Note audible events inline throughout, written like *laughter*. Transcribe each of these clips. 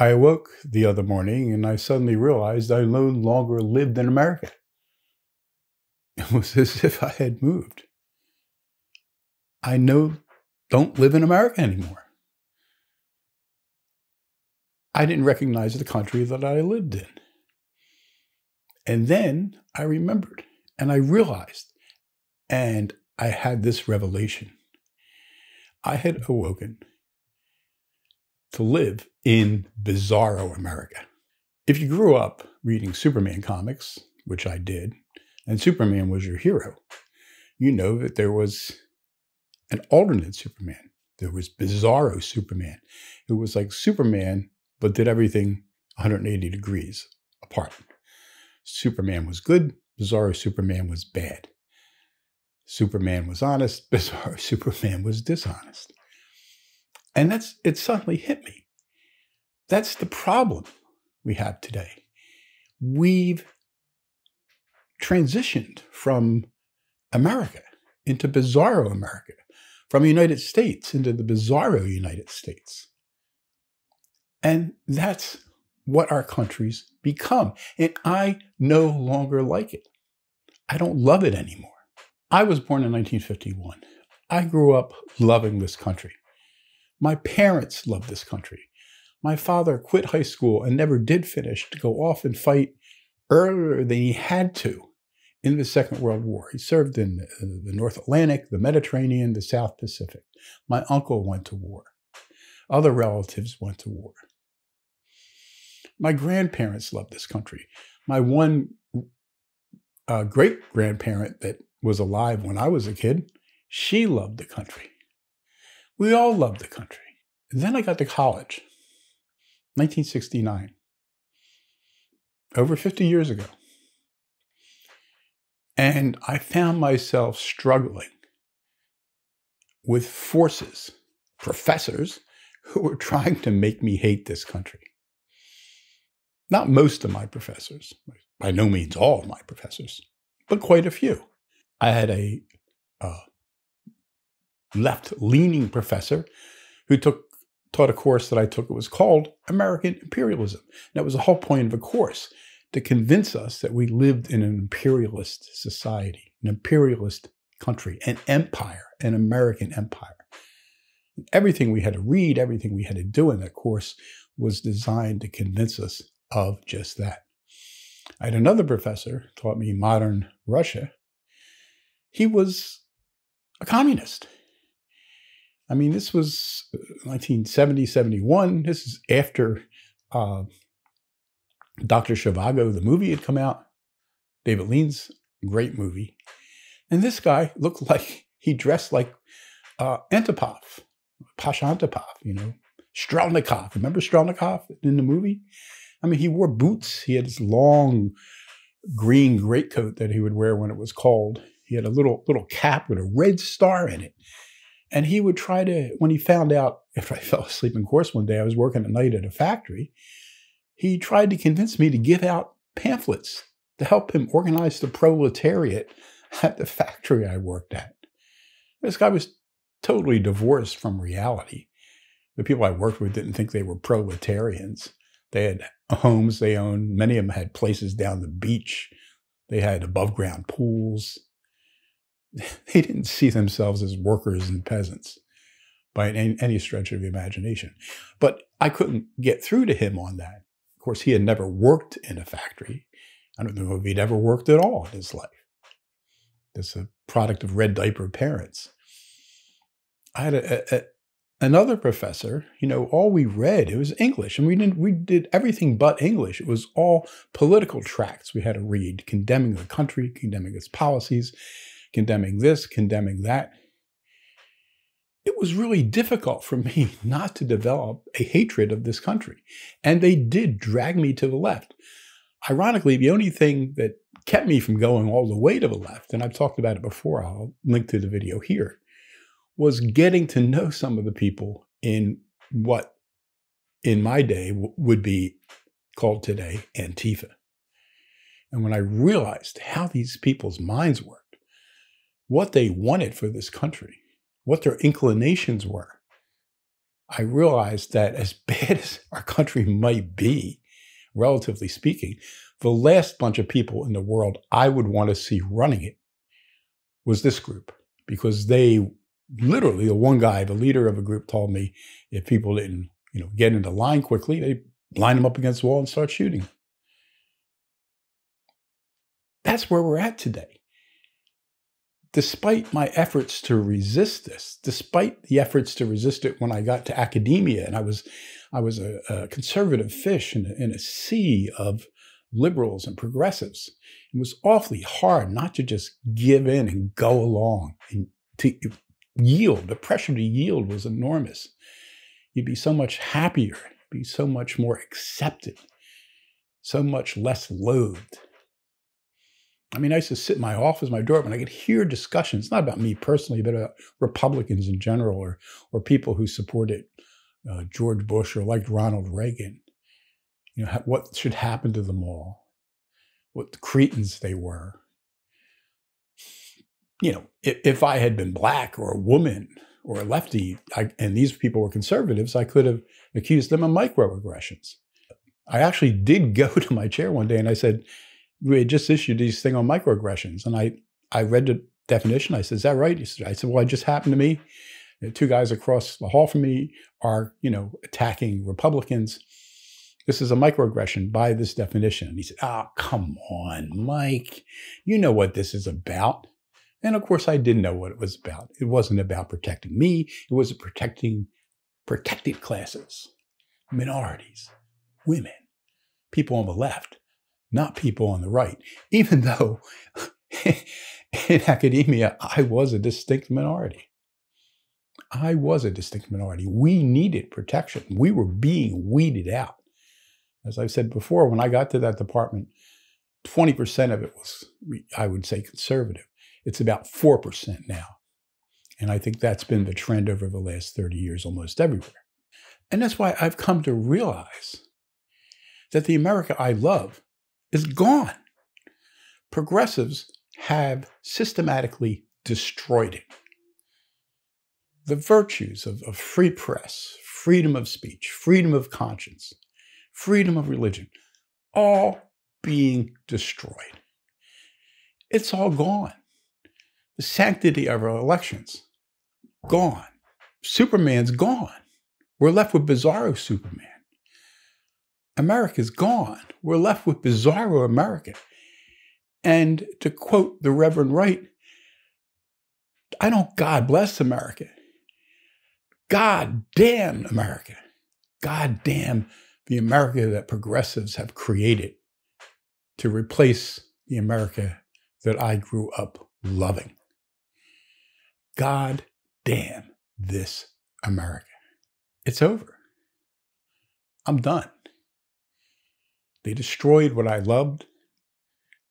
I awoke the other morning and I suddenly realized I no longer lived in America. *laughs* It was as if I had moved. I know don't live in America anymore. I didn't recognize the country that I lived in. And then I remembered and I realized, and I had this revelation. I had awoken to live in bizarro America. If you grew up reading Superman comics, which I did, and Superman was your hero, you know that there was an alternate Superman. There was bizarro Superman. It was like Superman, but did everything 180 degrees apart. Superman was good, Bizarro Superman was bad. Superman was honest, *laughs* Bizarro Superman was dishonest. And that's it suddenly hit me. That's the problem we have today. We've transitioned from America into bizarro America, from the United States into the bizarro United States. And that's what our countries become. And I no longer like it. I don't love it anymore. I was born in 1951. I grew up loving this country. My parents loved this country. My father quit high school and never did finish to go off and fight earlier than he had to in the Second World War. He served in the North Atlantic, the Mediterranean, the South Pacific. My uncle went to war. Other relatives went to war. My grandparents loved this country. My one uh, great grandparent that was alive when I was a kid, she loved the country. We all loved the country. And then I got to college, 1969, over 50 years ago. And I found myself struggling with forces, professors, who were trying to make me hate this country. Not most of my professors, by no means all of my professors, but quite a few. I had a uh, left leaning professor who took taught a course that I took. It was called American Imperialism. And That was the whole point of the course to convince us that we lived in an imperialist society, an imperialist country, an empire, an American empire. Everything we had to read, everything we had to do in that course was designed to convince us of just that. I had another professor taught me modern Russia. He was a communist. I mean, this was 1970, 71. This is after uh, Dr. Zhivago, the movie, had come out. David Lean's great movie. And this guy looked *laughs* like he dressed like uh, Antipov, Pasha Antipov, you know, Strelnikov. Remember Strelnikov in the movie? I mean, he wore boots. He had this long green greatcoat that he would wear when it was cold. He had a little little cap with a red star in it. And he would try to, when he found out *laughs* if I fell asleep in course one day, I was working at night at a factory, he tried to convince me to give out pamphlets to help him organize the proletariat *laughs* at the factory I worked at. This guy was totally divorced from reality. The people I worked with didn't think they were proletarians. They had homes they owned. Many of them had places down the beach. They had above ground pools. *laughs* They didn't see themselves as workers and peasants by any stretch of imagination. But I couldn't get through to him on that. Of course, he had never worked in a factory. I don't know if he'd ever worked at all in his life. It's a product of red diaper parents. I had a, a, another professor, you know, all we read, it was English. And we didn't we did everything but English. It was all political tracts we had to read, condemning the country, condemning its policies, condemning this, condemning that. It was really difficult for me *laughs* not to develop a hatred of this country. And they did drag me to the left. Ironically, the only thing that kept me from going all the way to the left, and I've talked about it before, I'll link to the video here, was getting to know some of the people in what in my day would be called today Antifa. And when I realized how these people's minds worked, what they wanted for this country, what their inclinations were, I realized that as *laughs* bad as our country might be, relatively speaking, the last bunch of people in the world I would want to see running it was this group because they literally, the one guy, the leader of a group told me if people didn't, you know, get into line quickly, they line them up against the wall and start shooting. That's where we're at today. Despite my efforts to resist this, despite the efforts to resist it when I got to academia and I was, I was a, a conservative fish in a, in a sea of liberals and progressives. It was awfully hard not to just give in and go along and to yield. The pressure to yield was enormous. You'd be so much happier, be so much more accepted, so much less loathed. I mean, I used to sit in my office, my door, and I could hear discussions, not about me personally, but about Republicans in general or, or people who supported uh, George Bush or liked Ronald Reagan you know, what should happen to them all, what the cretins they were. You know, if, if I had been black or a woman or a lefty, I, and these people were conservatives, I could have accused them of microaggressions. I actually did *laughs* go to my chair one day and I said, we had just issued these thing on microaggressions. And I, I read the definition. I said, is that right? He Said, I said, well, it just happened to me. The two guys across the hall from me are, you know, attacking Republicans. This is a microaggression by this definition. And he said, Oh, come on, Mike. You know what this is about. And of course, I didn't know what it was about. It wasn't about protecting me, it was protecting protected classes, minorities, women, people on the left, not people on the right, even though *laughs* in academia, I was a distinct minority. I was a distinct minority. We needed protection. We were being weeded out. As I've said before, when I got to that department, 20% of it was, I would say, conservative. It's about 4% now. And I think that's been the trend over the last 30 years almost everywhere. And that's why I've come to realize that the America I love is gone. Progressives have systematically destroyed it. The virtues of, of free press, freedom of speech, freedom of conscience, freedom of religion, all being destroyed. It's all gone. The sanctity of our elections, gone. Superman's gone. We're left with Bizarro Superman. America's gone. We're left with Bizarro America. And to quote the Reverend Wright, I don't God bless America. God damn America. God damn the America that progressives have created to replace the America that I grew up loving. God damn this America. It's over. I'm done. They destroyed what I loved,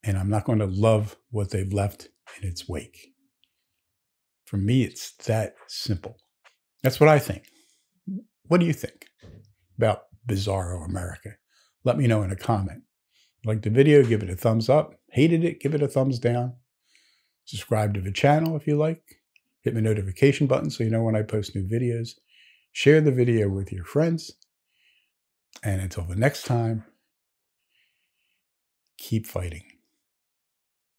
and I'm not going to love what they've left in its wake. For me, it's that simple. That's what I think. What do you think about bizarro America? Let me know in a comment. Like the video, give it a thumbs up. Hated it, give it a thumbs down. Subscribe to the channel if you like. Hit the notification button so you know when I post new videos. Share the video with your friends. And until the next time, keep fighting.